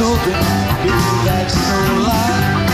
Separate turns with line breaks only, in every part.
open, baby, that's no lie.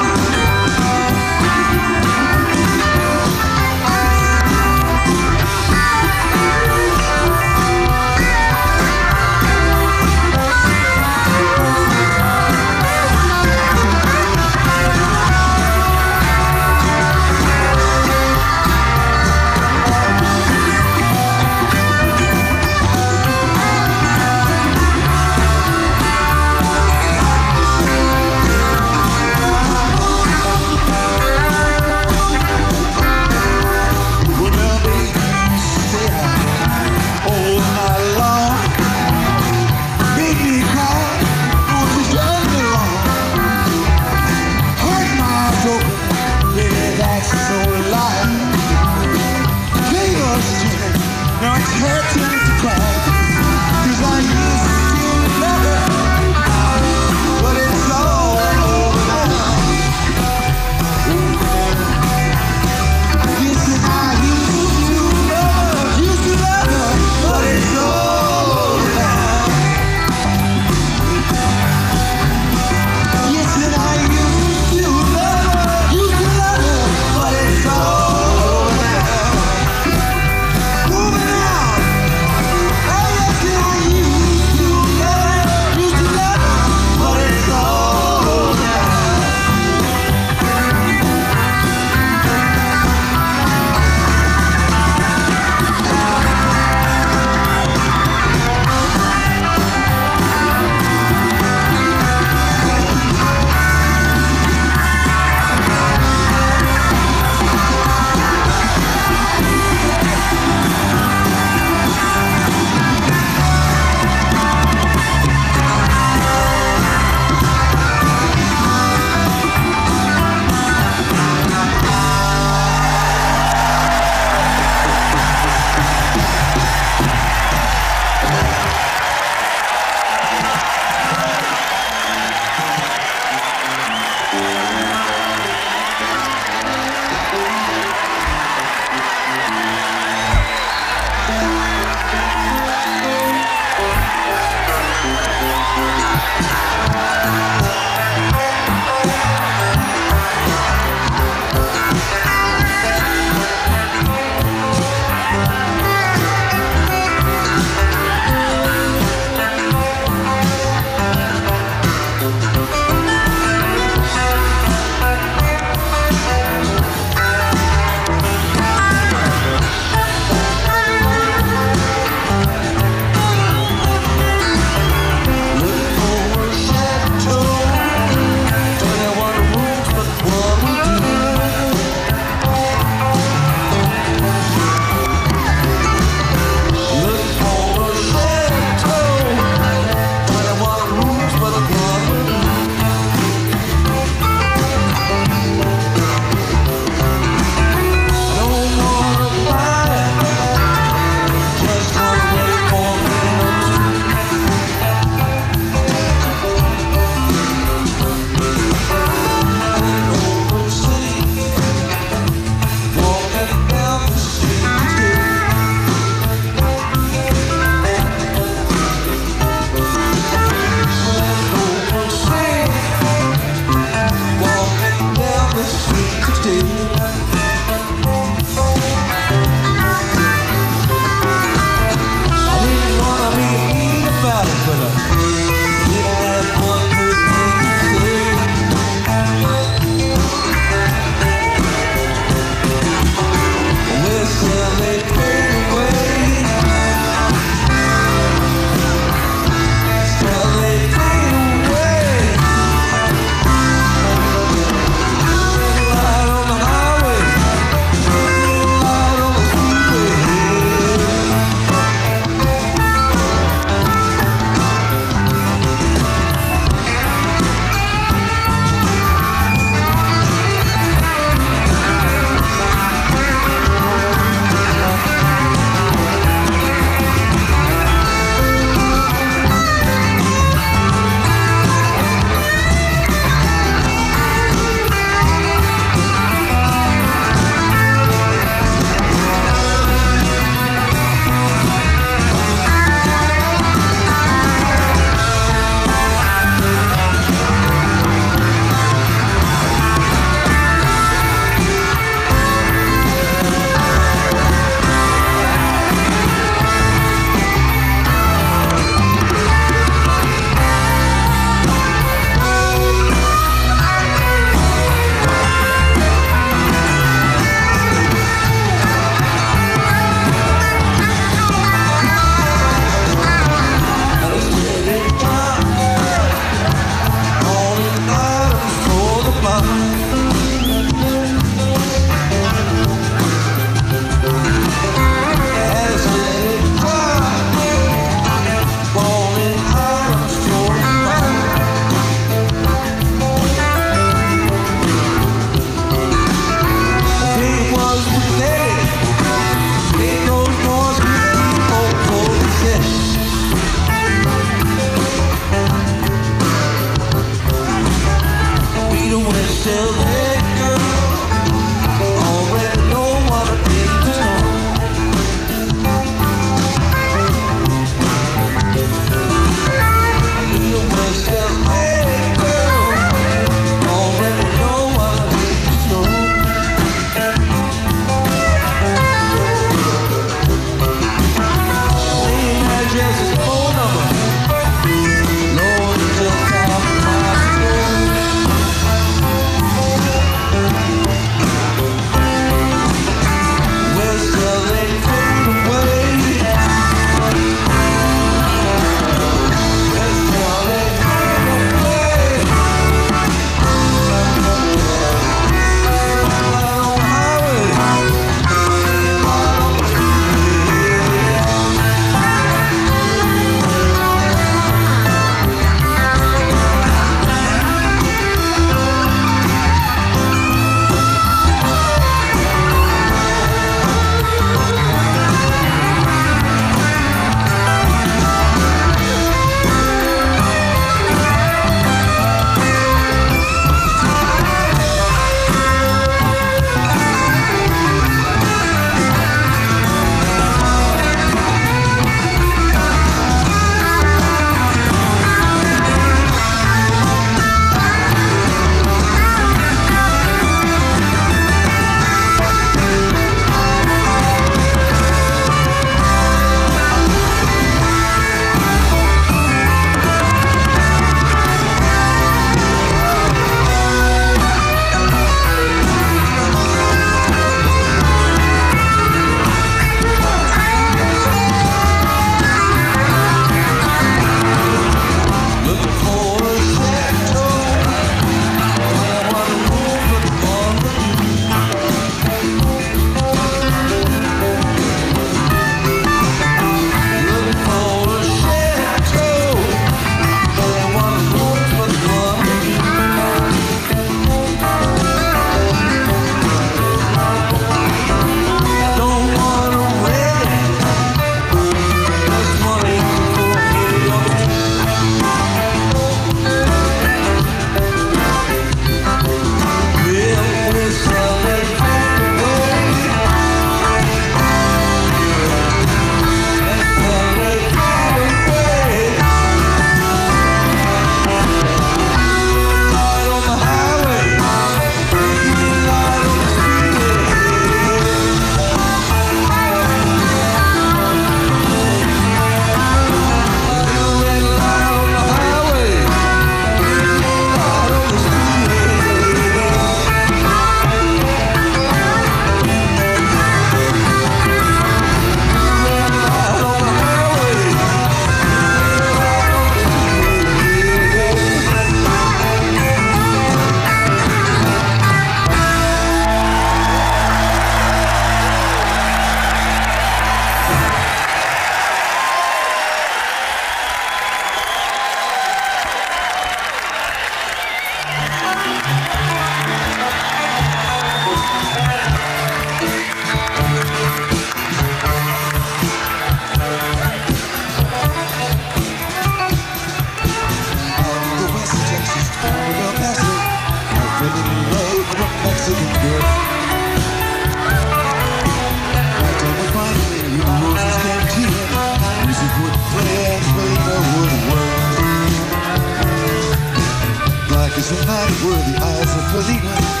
Cause your were the eyes of Caligula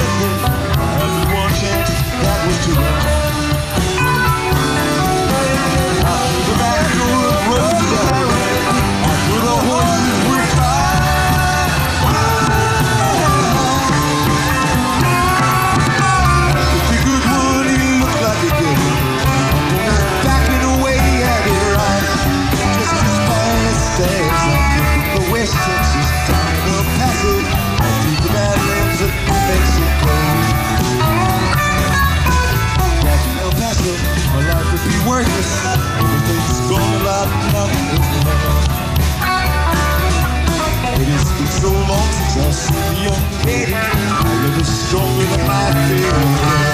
is lost I live stronger than my fear.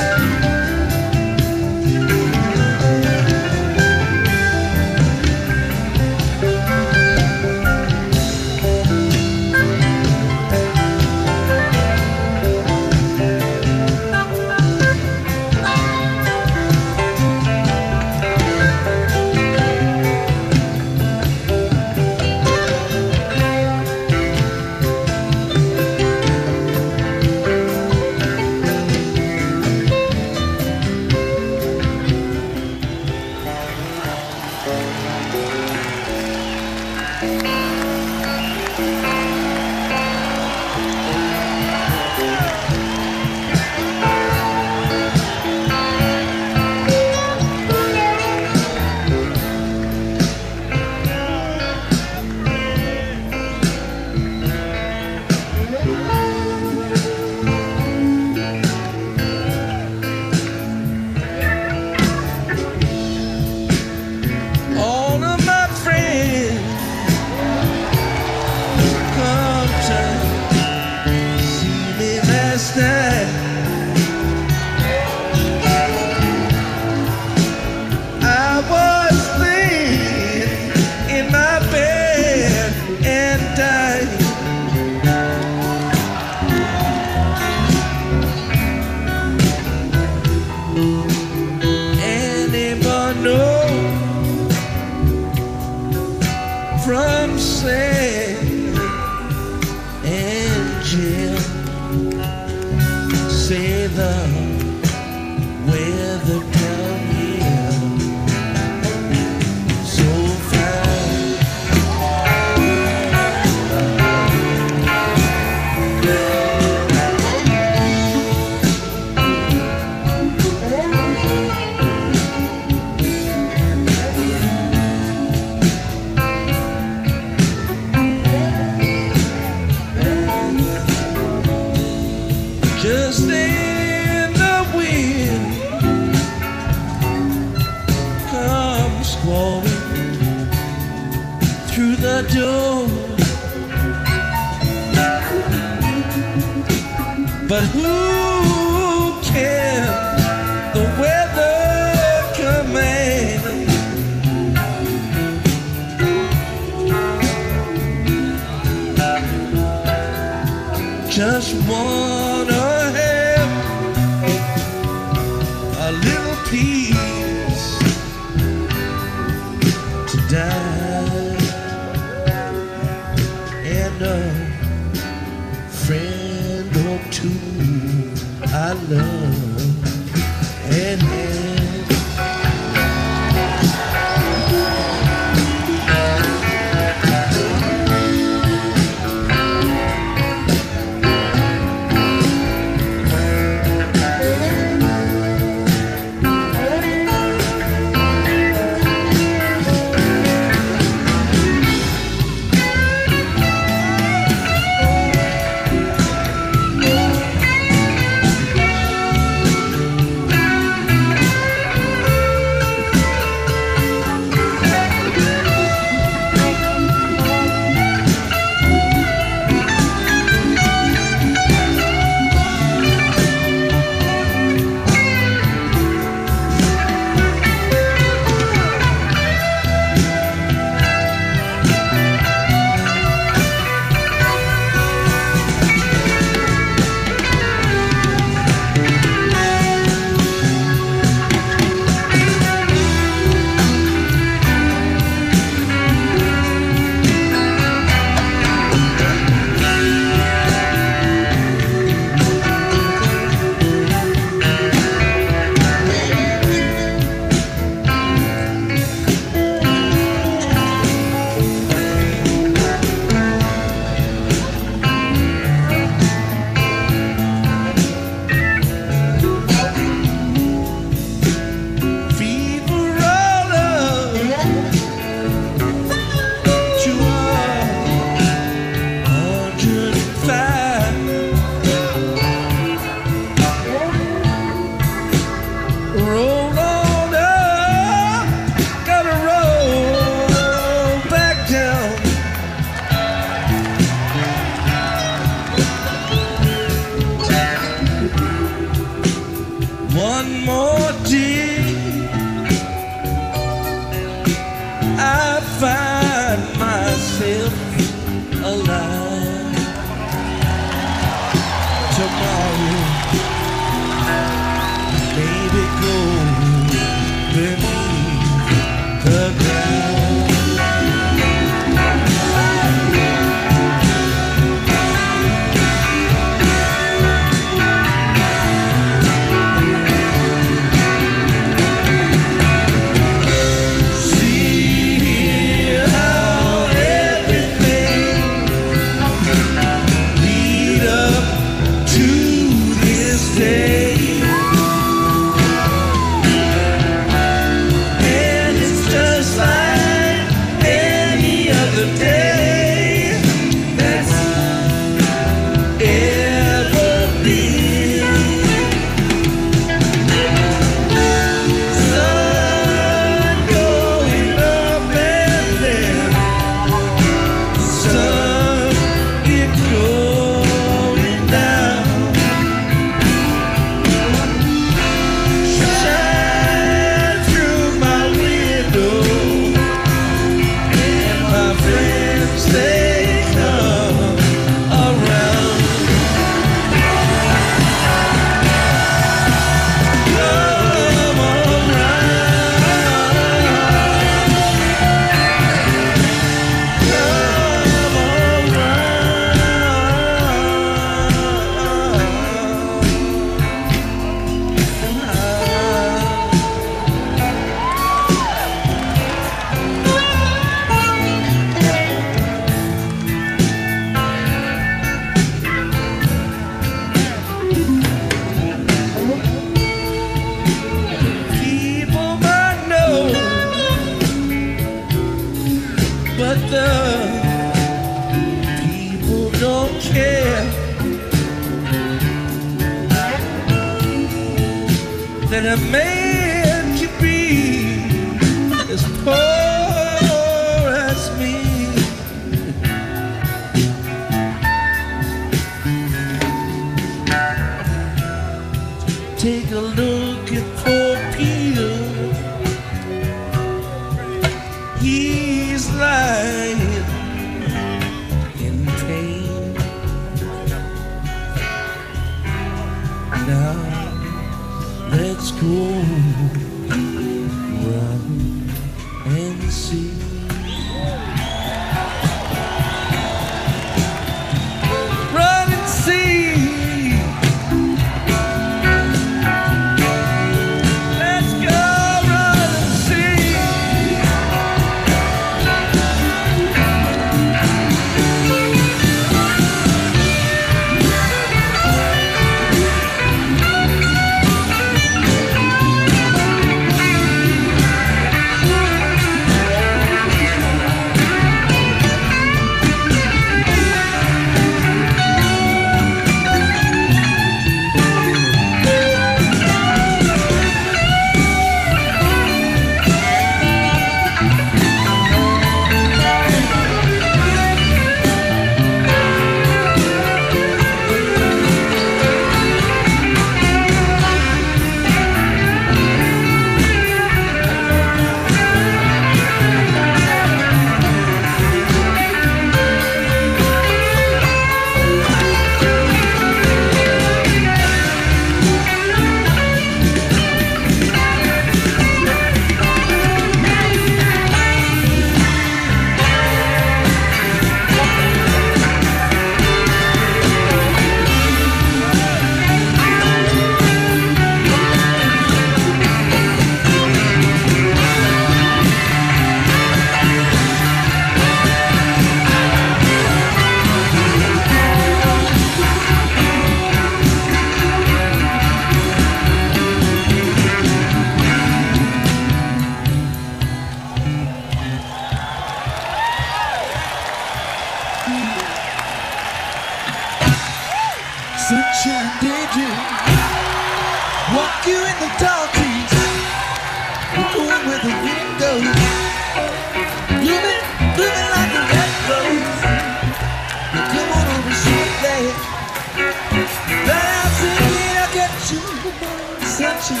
Sunshine,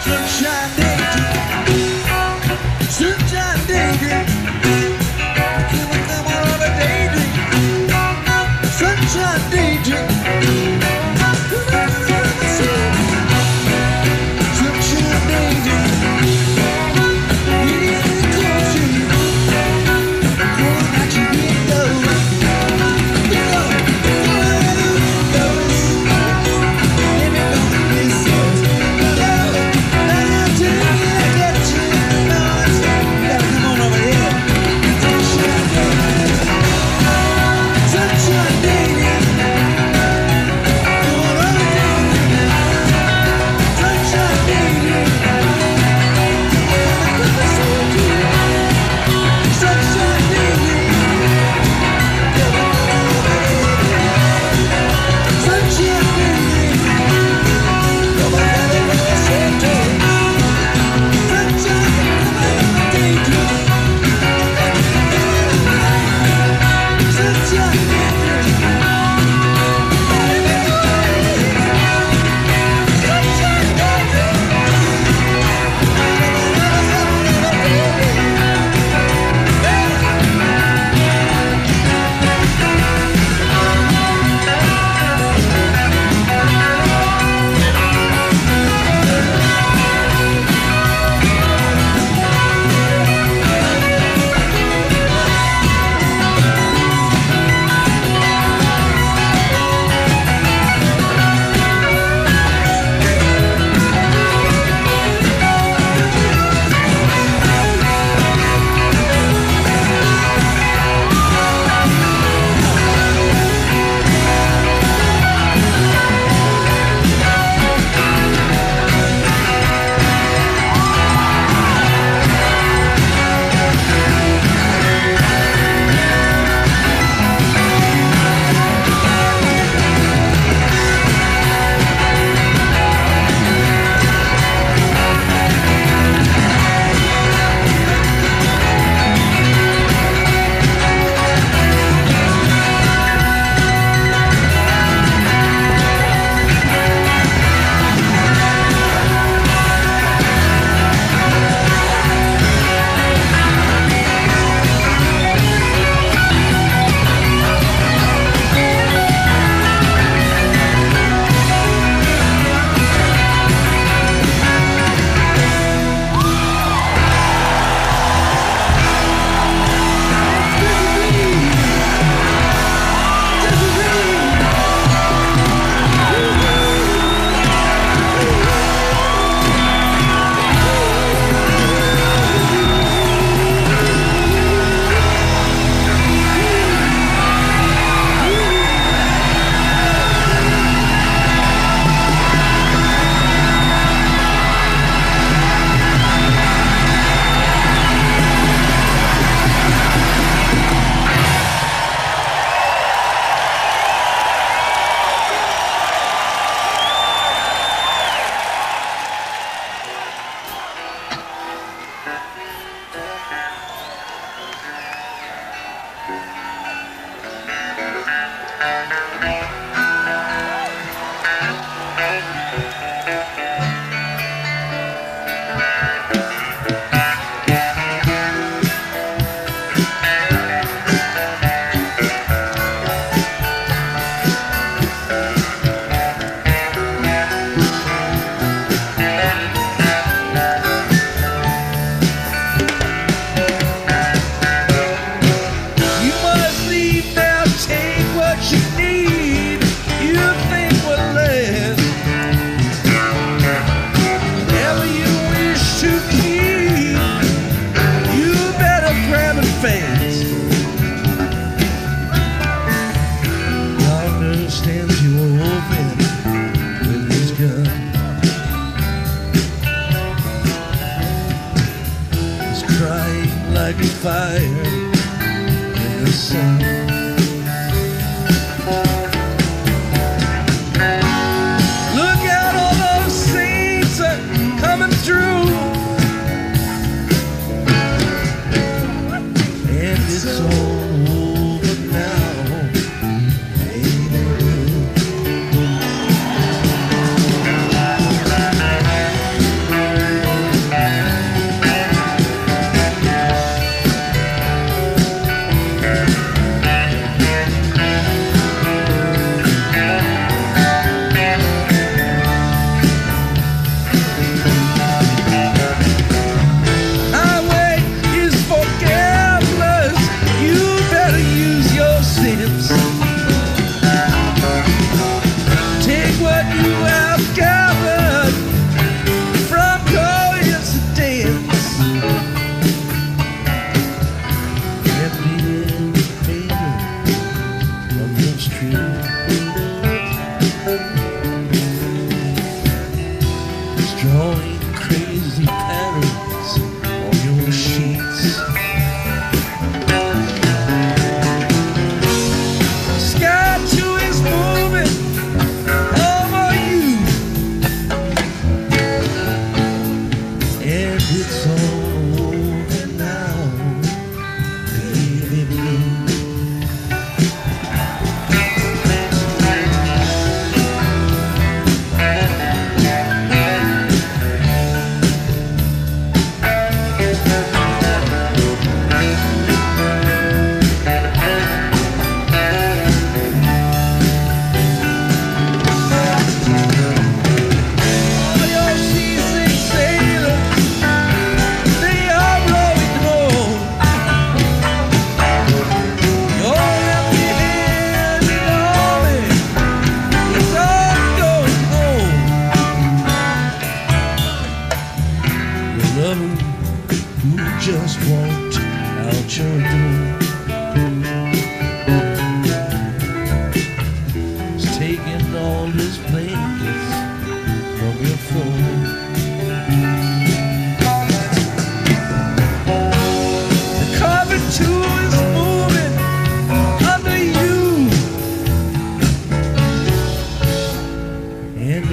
sunshine.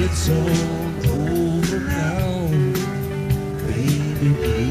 it's all over now, baby.